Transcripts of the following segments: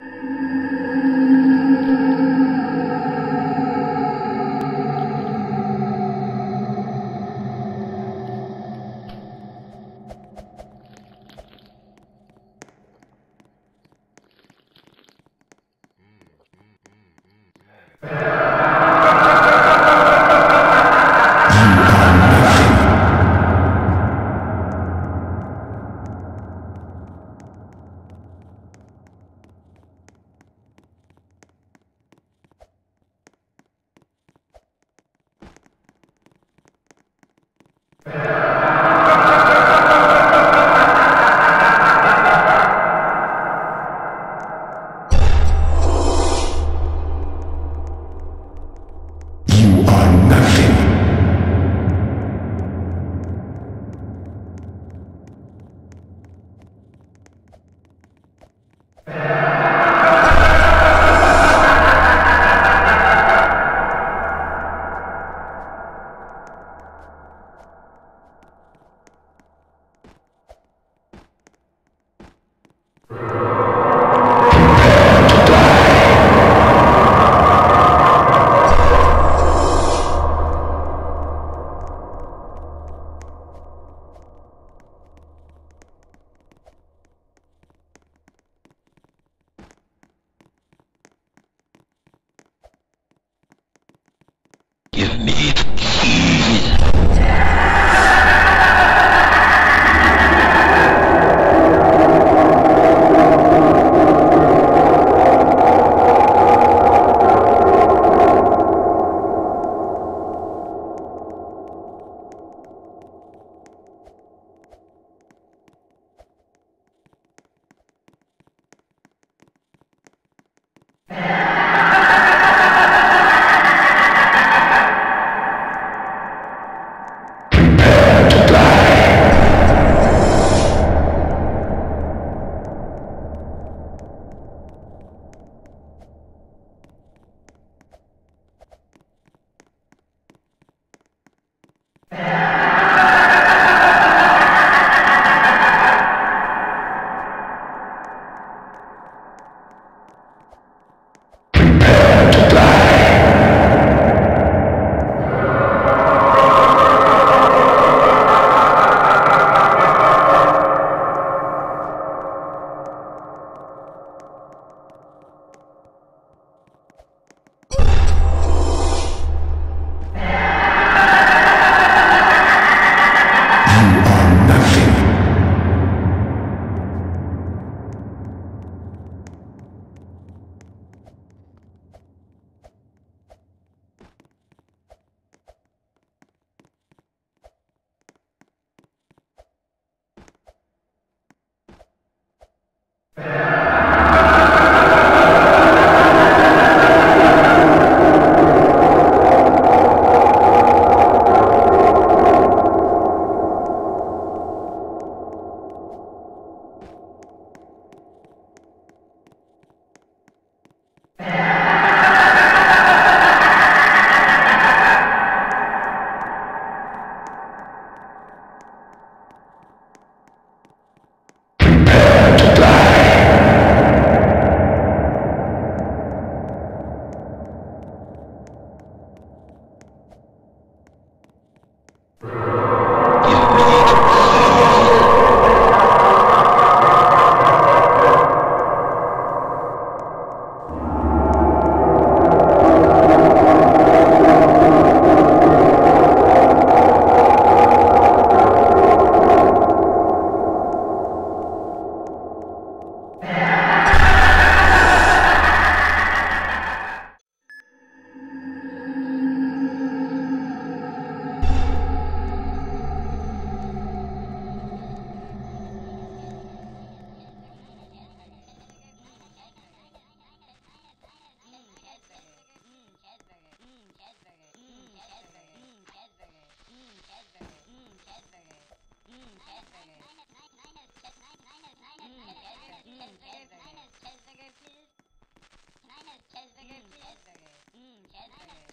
You Okay.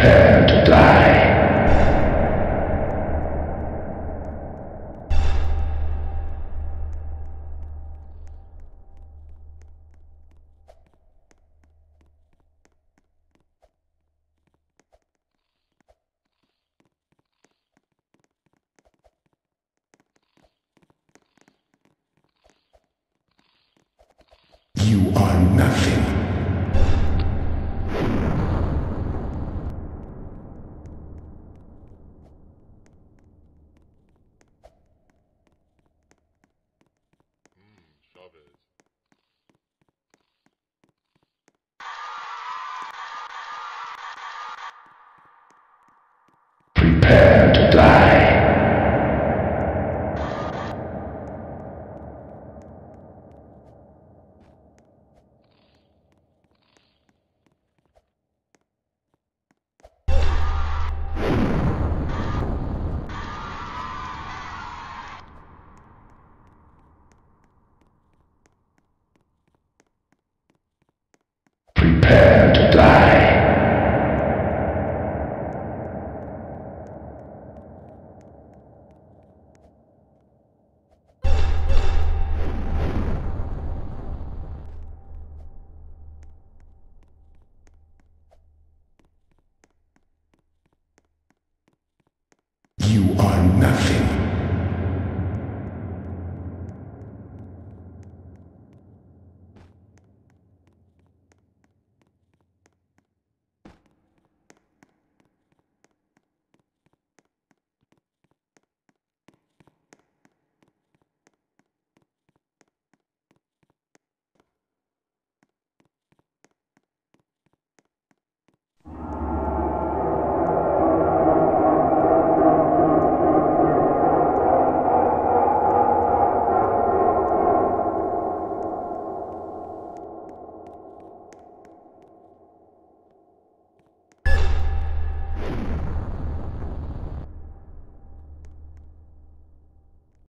Prepare to die. You are nothing. Prepare to die.